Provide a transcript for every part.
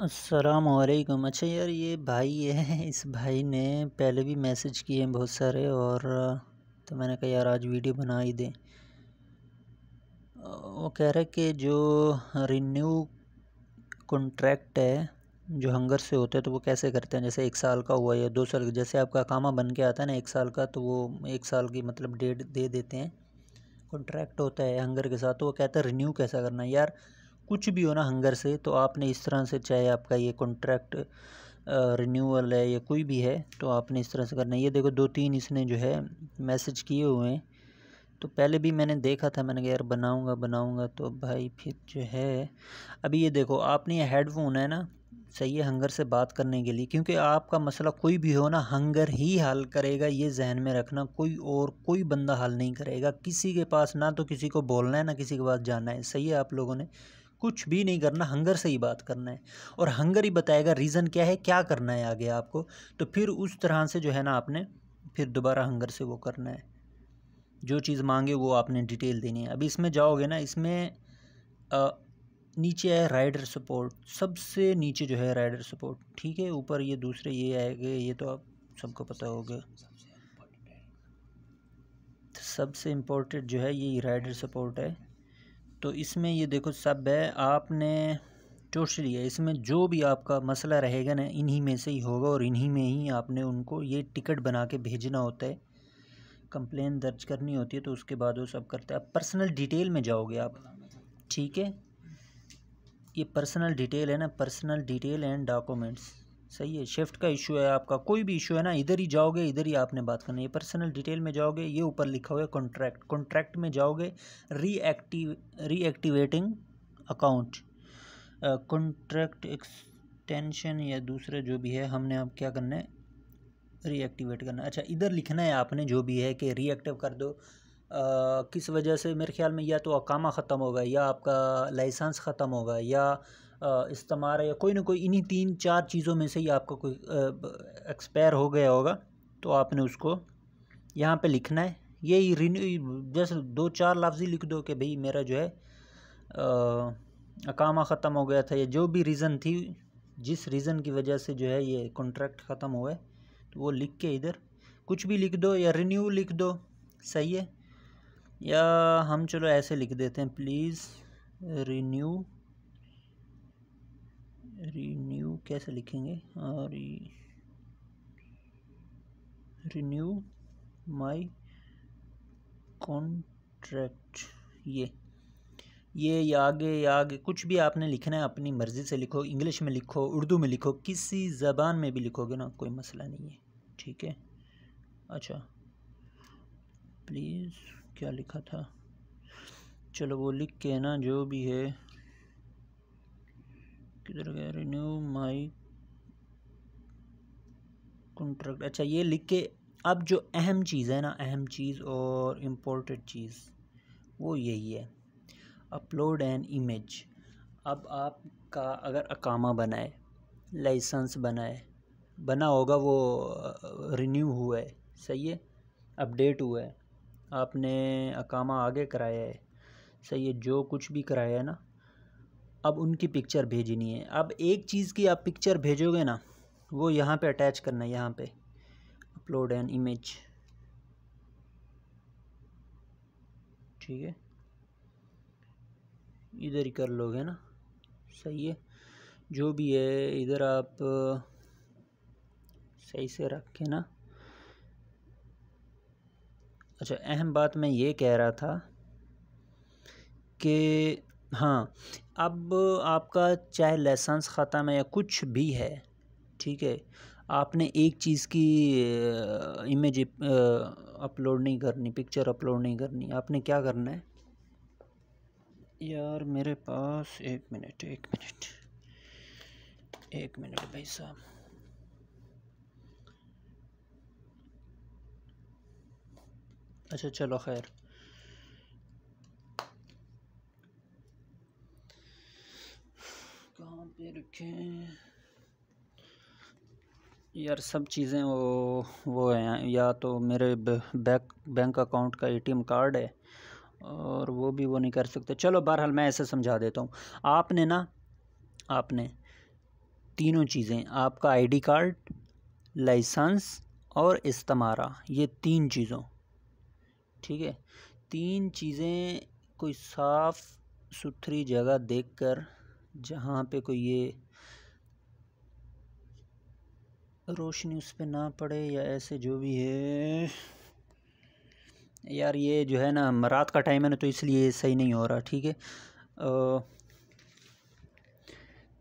السلام علیکم۔ اچھا یار، یہ بھائی ہے۔ اس بھائی نے پہلے بھی میسج کیے ہیں بہت سارے اور تو میں نے کہا یار آج ویڈیو بنا ہی دیں۔ وہ کہہ رہے کہ جو رینیو کنٹریکٹ ہے، جو ہنگر سے ہوتا ہے تو وہ کیسے کرتے ہیں؟ جیسے ایک سال کا ہوا یا دو سال جیسے آپ کا کامہ بن کے آتا ہے نا ایک سال کا، تو وہ ایک سال کی مطلب ڈیٹ دے دیتے ہیں۔ کنٹریکٹ ہوتا ہے ہنگر کے ساتھ، تو وہ کہتا ہے رینیو کیسا کرنا ہے؟ یار کچھ بھی ہو نا ہنگر سے، تو آپ نے اس طرح سے چاہے آپ کا یہ کنٹریکٹ رینیول ہے یا کوئی بھی ہے، تو آپ نے اس طرح سے کرنا ہے۔ یہ دیکھو، دو تین اس نے جو ہے میسج کیے ہوئے ہیں۔ تو پہلے بھی میں نے دیکھا تھا، میں نے کہا یار بناؤں گا بناؤں گا۔ تو بھائی پھر جو ہے، ابھی یہ دیکھو، آپ نے یہ ہیڈ فون ہے نا، صحیح ہے ہنگر سے بات کرنے کے لیے۔ کیونکہ آپ کا مسئلہ کوئی بھی ہو نا، ہنگر ہی حل کرے گا، یہ ذہن میں رکھنا۔ کوئی اور، کوئی بندہ حل نہیں کرے گا۔ کسی کے پاس نہ تو کسی کو بولنا ہے، نہ کسی کے پاس جانا ہے۔ صحیح ہے آپ لوگوں نے۔ کچھ بھی نہیں کرنا، ہنگر سے ہی بات کرنا ہے۔ اور ہنگر ہی بتائے گا ریزن کیا ہے، کیا کرنا ہے آگے آپ کو۔ تو پھر اس طرح سے جو ہے نا آپ نے پھر دوبارہ ہنگر سے وہ کرنا ہے۔ جو چیز مانگے وہ آپ نے ڈیٹیل دینی ہے۔ ابھی اس میں جاؤ گے نا، اس میں نیچے ہے رائڈر سپورٹ۔ سب سے نیچے جو ہے رائڈر سپورٹ۔ ٹھیک ہے، اوپر یہ دوسرے، یہ آئے گے یہ تو آپ سب کو پتہ ہوگا۔ سب سے امپورٹنٹ جو ہے یہ رائڈر سپورٹ ہے۔ تو اس میں یہ دیکھو سب ہے، آپ نے ٹوٹلی ہے اس میں جو بھی آپ کا مسئلہ رہے گا نا، انہی میں سے ہی ہوگا اور انہی میں ہی آپ نے ان کو یہ ٹکٹ بنا کے بھیجنا ہوتا ہے۔ کمپلین درج کرنی ہوتی ہے تو اس کے بعد وہ سب کرتے ہیں۔ اب پرسنل ڈیٹیل میں جاؤ گے آپ۔ ٹھیک ہے؟ یہ پرسنل ڈیٹیل ہے نا پرسنل ڈیٹیل اینڈ ڈاکومنٹس صحیح ہے شفٹ کا ایشو ہے آپ کا، کوئی بھی ایشو ہے نا، ادھر ہی جاؤ گے، ادھر ہی آپ نے بات کرنی ہے۔ پرسنل ڈیٹیل میں جاؤ گے، یہ اوپر لکھا ہوا ہے کانٹریکٹ کانٹریکٹ میں جاؤ گے reactive reactivating account contract extension یا دوسرے جو بھی ہے، ہم نے اب کیا کرنا ہے؟ ری ایکٹیویٹ کرنا۔ ہے اچھا ادھر لکھنا ہے آپ نے جو بھی ہے کہ ری ایکٹیو کر دو۔ کس وجہ سے؟ میرے خیال میں یا تو اقامہ ختم ہوگا، یا آپ کا لائسنس ختم ہوگا، یا استعمار یا کوئی نہ کوئی انہی تین چار چیزوں میں سے ہی آپ کا کوئی ایکسپائر ہو گیا ہوگا، تو آپ نے اس کو یہاں پہ لکھنا ہے۔ یہی رینیو، جیسے دو چار لفظ ہی لکھ دو کہ بھئی میرا جو ہے اقامہ ختم ہو گیا تھا، یا جو بھی ریزن تھی، جس ریزن کی وجہ سے جو ہے یہ کنٹریکٹ ختم ہوا ہے تو وہ لکھ کے ادھر کچھ بھی لکھ دو، یا رینیو لکھ دو، صحیح ہے۔ یا ہم چلو ایسے لکھ دیتے ہیں پلیز رینیو رینیو کیسے لکھیں گے؟ رینیو مائی کانٹریکٹ یہ یہ یا آگے یا آگے کچھ بھی آپ نے لکھنا ہے، اپنی مرضی سے لکھو، انگلش میں لکھو، اردو میں لکھو، کسی زبان میں بھی لکھو گے نا، کوئی مسئلہ نہیں ہے، ٹھیک ہے؟ اچھا پلیز کیا لکھا تھا؟ چلو وہ لکھ کے نا، جو بھی ہے کدھر گیا رینیو مائی کنٹریکٹ اچھا یہ لکھ کے اب جو اہم چیز ہے نا، اہم چیز اور امپورٹنٹ چیز، وہ یہی ہے۔ اپلوڈ این ایمیج اب آپ کا اگر اقامہ بنائے لائسنس بنائے، بنا ہوگا وہ رینیو ہوا ہے صحیح ہے؟ اپڈیٹ ہوا ہے آپ نے اقامہ آگے کرایا ہے، صحیح ہے؟ جو کچھ بھی کرایا ہے نا اب ان کی پکچر بھیجنی ہے۔ اب ایک چیز کی آپ پکچر بھیجو گے نا، وہ یہاں پہ اٹیچ کرنا ہے، یہاں پہ۔ اپلوڈ این امیج ٹھیک ہے۔ ادھر ہی کر لو گے نا۔ صحیح ہے۔ جو بھی ہے، ادھر آپ، صحیح سے رکھ کے نا۔ اچھا اہم بات میں یہ کہہ رہا تھا کہ ہاں اب آپ کا چاہے لائسنس ختم ہے یا کچھ بھی ہے، ٹھیک ہے، آپ نے ایک چیز کی امیج اپلوڈ نہیں کرنی پکچر اپلوڈ نہیں کرنی، آپ نے کیا کرنا ہے؟ یار، میرے پاس، ایک منٹ ایک منٹ ایک منٹ بھائی صاحب۔ اچھا چلو خیر۔ کہاں پہ رکھیں؟ یار سب چیزیں وہ وہ ہیں، یا تو میرے بیک، بینک اکاؤنٹ کا اے ٹی ایم کارڈ ہے، اور وہ بھی وہ نہیں کر سکتے۔ چلو بہرحال میں ایسے سمجھا دیتا ہوں۔ آپ نے نا، آپ نے تینوں چیزیں، آپ کا آئی ڈی کارڈ، لائسنس اور استمارہ یہ تین چیزوں۔ ٹھیک ہے؟ تین چیزیں کوئی صاف ستھری جگہ دیکھ کر جہاں پہ کوئی یہ روشنی اس پہ نہ پڑے یا ایسے جو بھی ہے۔ یار یہ جو ہے نا، رات کا ٹائم ہے نا تو اس لیے صحیح نہیں ہو رہا، ٹھیک ہے۔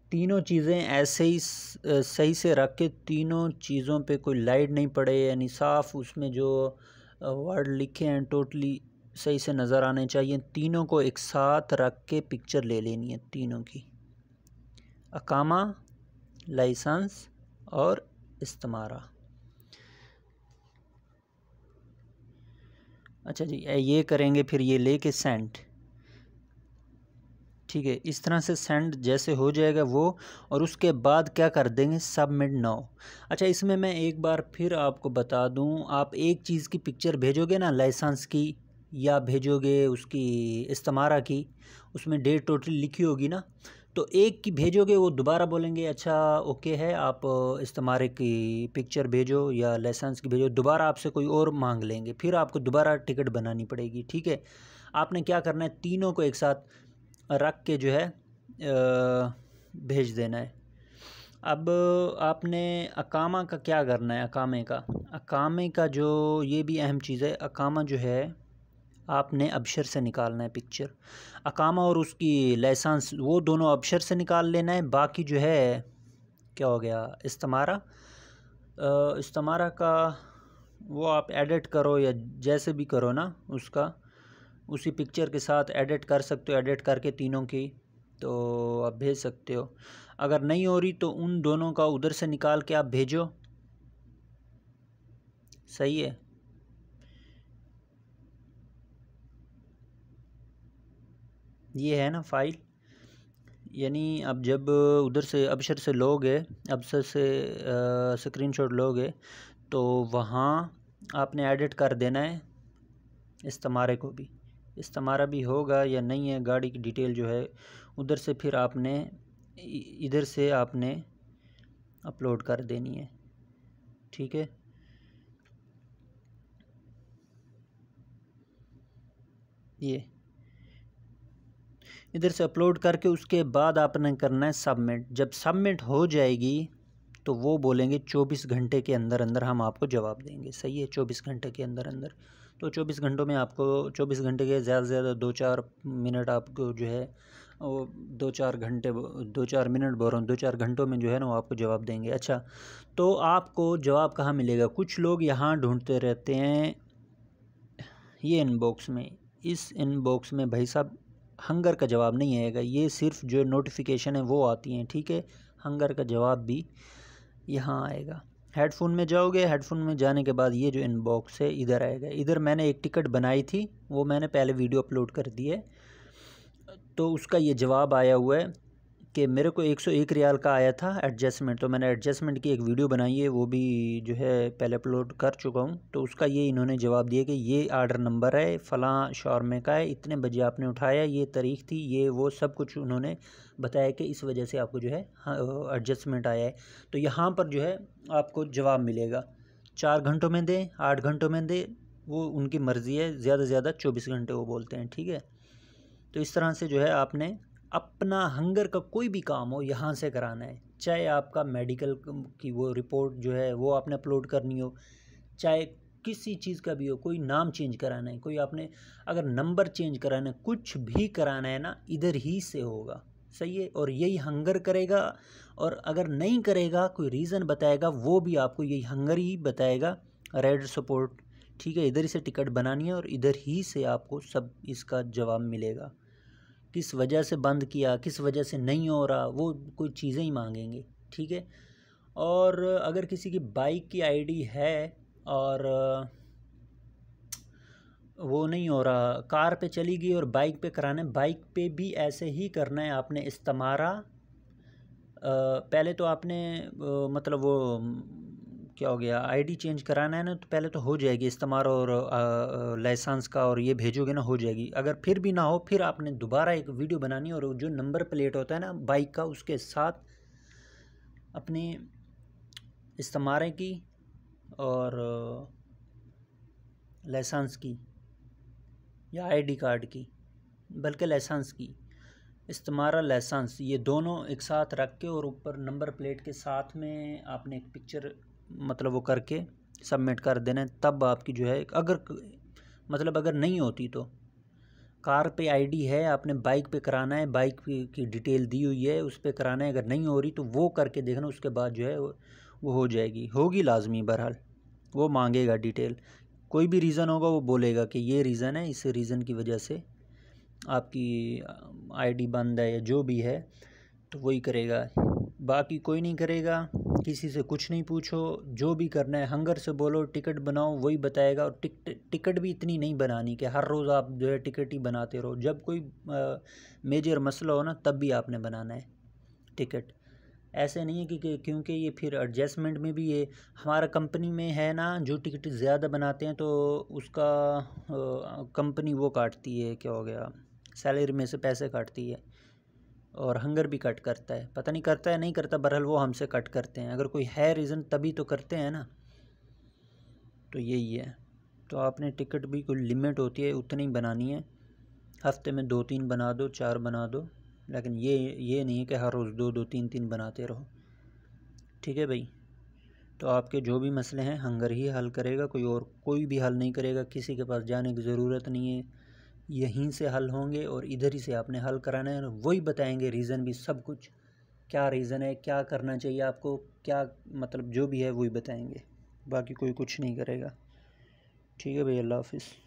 تینوں چیزیں ایسے ہی صحیح سے رکھ کے تینوں چیزوں پہ کوئی لائٹ نہیں پڑے یعنی صاف اس میں جو ورڈ لکھے ہیں ٹوٹلی صحیح سے نظر آنے چاہیے۔ تینوں کو ایک ساتھ رکھ کے پکچر لے لینی ہے، تینوں کی۔ اقامہ، لائسنس اور استمارہ اچھا جی یہ کریں گے پھر یہ لے کے سینٹ ٹھیک ہے، اس طرح سے سینڈ جیسے ہو جائے گا وہ، اور اس کے بعد کیا کر دیں گے؟ سبمٹ نو اچھا اس میں میں ایک بار پھر آپ کو بتا دوں، آپ ایک چیز کی پکچر بھیجو گے نا، لائسنس کی، یا بھیجو گے اس کی استمارہ کی، اس میں ڈیٹ ٹوٹل لکھی ہوگی نا۔ تو ایک کی بھیجو گے وہ دوبارہ بولیں گے اچھا اوکے ہے، آپ استمارے کی پکچر بھیجو یا لائسنس کی بھیجو، دوبارہ آپ سے کوئی اور مانگ لیں گے، پھر آپ کو دوبارہ ٹکٹ بنانی پڑے گی، ٹھیک ہے؟ آپ نے کیا کرنا ہے؟ تینوں کو ایک ساتھ رکھ کے جو ہے بھیج دینا ہے۔ اب آپ نے اقامہ کا کیا کرنا ہے؟ اقامے کا۔ اقامے کا جو یہ بھی اہم چیز ہے اقامہ جو ہے آپ نے ابشر سے نکالنا ہے پکچر اقامہ اور اس کی لائسنس وہ دونوں ابشر سے نکال لینا ہے، باقی جو ہے، کیا ہو گیا؟ استمارہ۔ استمارہ کا وہ آپ ایڈٹ کرو یا جیسے بھی کرو نا، اس کا۔ اسی پکچر کے ساتھ ایڈٹ کر سکتے ہو ایڈٹ کر کے تینوں کی تو آپ بھیج سکتے ہو۔ اگر نہیں ہو رہی تو ان دونوں کا ادھر سے نکال کے آپ بھیجو۔ صحیح ہے۔ یہ ہے نا فائل۔ یعنی اب جب ادھر سے ابشر سے لوگے ابشر سے سکرین شاٹ لوگے تو وہاں آپ نے ایڈٹ کر دینا ہے استمارے کو بھی۔ استمارہ بھی ہوگا یا نہیں ہے، گاڑی کی ڈیٹیل جو ہے، ادھر سے پھر آپ نے، ادھر سے آپ نے اپلوڈ کر دینی ہے۔ ٹھیک ہے۔ یہ۔ ادھر سے اپلوڈ کر کے اس کے بعد آپ نے کرنا ہے سبمٹ۔ جب سبمٹ ہو جائے گی تو وہ بولیں گے چوبیس گھنٹے کے اندر اندر ہم آپ کو جواب دیں گے۔ صحیح ہے، چوبیس گھنٹے کے اندر اندر۔ تو چوبیس گھنٹوں میں آپ کو، چوبیس گھنٹے کے زیادہ سے زیادہ دو چار منٹ آپ کو جو ہے، وہ دو چار گھنٹے، دو چار منٹ بول رہا ہوں، دو چار گھنٹوں میں جو ہے نا وہ آپ کو جواب دیں گے۔ اچھا تو آپ کو جواب کہاں ملے گا؟ کچھ لوگ یہاں ڈھونڈتے رہتے ہیں یہ ان باکس میں۔ اس ان باکس میں بھائی صاحب ہنگر کا جواب نہیں آئے گا۔ یہ صرف جو نوٹیفیکیشن ہے وہ آتی ہیں، ٹھیک ہے؟ ہنگر کا جواب بھی یہاں آئے گا۔ ہیڈ فون میں جاؤ گے ہیڈ فون میں جانے کے بعد یہ جو ان باکس ہے، ادھر آئے گا۔ ادھر میں نے ایک ٹکٹ بنائی تھی، وہ میں نے پہلے ویڈیو اپلوڈ کر دی ہے۔ تو اس کا یہ جواب آیا ہوا ہے۔ کہ میرے کو ایک سو ایک ریال کا آیا تھا ایڈجسٹمنٹ، تو میں نے ایڈجسٹمنٹ کی ایک ویڈیو بنائی ہے، وہ بھی جو ہے پہلے اپلوڈ کر چکا ہوں۔ تو اس کا یہ انہوں نے جواب دیا کہ یہ آرڈر نمبر ہے، فلاں شورمے کا ہے، اتنے بجے آپ نے اٹھایا، یہ تاریخ تھی، یہ وہ سب کچھ انہوں نے بتایا کہ اس وجہ سے آپ کو جو ہے ہاں، ایڈجسٹمنٹ آیا ہے۔ تو یہاں پر جو ہے آپ کو جواب ملے گا۔ چار گھنٹوں میں دیں، آٹھ گھنٹوں میں دیں، وہ ان کی مرضی ہے، زیادہ سے زیادہ چوبیس گھنٹے وہ بولتے ہیں، ٹھیک ہے؟ تو اس طرح سے جو ہے آپ نے اپنا ہنگر کا کوئی بھی کام ہو، یہاں سے کرانا ہے۔ چاہے آپ کا میڈیکل کی وہ رپورٹ جو ہے، وہ آپ نے اپلوڈ کرنی ہو، چاہے کسی چیز کا بھی ہو، کوئی نام چینج کرانا ہے، کوئی آپ نے اگر نمبر چینج کرانا ہے، کچھ بھی کرانا ہے نا، ادھر ہی سے ہوگا۔ صحیح ہے؟ اور یہی ہنگر کرے گا۔ اور اگر نہیں کرے گا، کوئی ریزن بتائے گا، وہ بھی آپ کو یہی ہنگر ہی بتائے گا۔ ریڈ سپورٹ، ٹھیک ہے، ادھر ہی سے ٹکٹ بنانی ہے اور ادھر ہی سے آپ کو سب اس کا جواب ملے گا۔ کس وجہ سے بند کیا، کس وجہ سے نہیں ہو رہا، وہ کوئی چیزیں ہی مانگیں گے، ٹھیک ہے؟ اور اگر کسی کی بائک کی آئی ڈی ہے اور وہ نہیں ہو رہا، کار پہ چلی گئی اور بائک پہ کرانا ہے بائک پہ بھی ایسے ہی کرنا ہے آپ نے استمارہ۔ پہلے تو آپ نے مطلب وہ کیا ہو گیا؟ آئی ڈی چینج کرانا ہے نا تو پہلے تو ہو جائے گی، استعمال اور لائسنس کا اور یہ بھیجو گے نا ہو جائے گی۔ اگر پھر بھی نہ ہو، پھر آپ نے دوبارہ ایک ویڈیو بنانی اور جو نمبر پلیٹ ہوتا ہے نا بائک کا، اس کے ساتھ اپنی استمارے کی اور لائسنس کی یا آئی ڈی کارڈ کی، بلکہ لائسنس کی۔ استمارہ لائسنس، یہ دونوں ایک ساتھ رکھ کے اور اوپر نمبر پلیٹ کے ساتھ میں آپ نے ایک پکچر مطلب وہ کر کے سبمٹ کر دینا ہے، تب آپ کی جو ہے اگر مطلب اگر نہیں ہوتی تو۔ کار پہ آئی ڈی ہے، آپ نے بائک پہ کرانا ہے، بائک کی ڈیٹیل دی ہوئی ہے، اس پہ کرانا ہے، اگر نہیں ہو رہی تو وہ کر کے دیکھنا، اس کے بعد جو ہے وہ ہو جائے گی۔ ہوگی لازمی بہرحال۔ وہ مانگے گا ڈیٹیل۔ کوئی بھی ریزن ہوگا وہ بولے گا کہ یہ ریزن ہے، اس ریزن کی وجہ سے آپ کی آئی ڈی بند ہے یا جو بھی ہے تو وہی کرے گا۔ باقی کوئی نہیں کرے گا، کسی سے کچھ نہیں پوچھو، جو بھی کرنا ہے، ہنگر سے بولو، ٹکٹ بناؤ، وہی بتائے گا اور ٹکٹ بھی اتنی نہیں بنانی کہ ہر روز آپ جو ہے ٹکٹ ہی بناتے رہو۔ جب کوئی میجر مسئلہ ہو نا، تب بھی آپ نے بنانا ہے ٹکٹ۔ ایسے نہیں ہے کہ کیونکہ یہ پھر ایڈجسٹمنٹ میں بھی یہ ہمارا کمپنی میں ہے نا، جو ٹکٹ زیادہ بناتے ہیں تو اس کا کمپنی وہ کاٹتی ہے، کیا ہو گیا سیلری میں سے پیسے کاٹتی ہے۔ اور ہنگر بھی کٹ کرتا ہے۔ پتہ نہیں کرتا ہے نہیں کرتا برحال وہ ہم سے کٹ کرتے ہیں۔ اگر کوئی ہے ریزن تبھی تو کرتے ہیں نا۔ تو یہی ہے۔ تو آپ نے ٹکٹ بھی کوئی لمٹ ہوتی ہے، اتنی بنانی ہے۔ ہفتے میں دو تین بنا دو، چار بنا دو۔ لیکن یہ یہ نہیں ہے کہ ہر روز دو دو تین تین بناتے رہو۔ ٹھیک ہے بھائی۔ تو آپ کے جو بھی مسئلے ہیں، ہنگر ہی حل کرے گا۔ کوئی اور، کوئی بھی حل نہیں کرے گا۔ کسی کے پاس جانے کی ضرورت نہیں ہے۔ یہیں سے حل ہوں گے اور ادھر ہی سے آپ نے حل کرانا ہے وہی بتائیں گے ریزن بھی سب کچھ۔ کیا ریزن ہے؟ کیا کرنا چاہیے آپ کو؟ کیا مطلب جو بھی ہے وہی بتائیں گے۔ باقی کوئی کچھ نہیں کرے گا۔ ٹھیک ہے بھائی، اللہ حافظ۔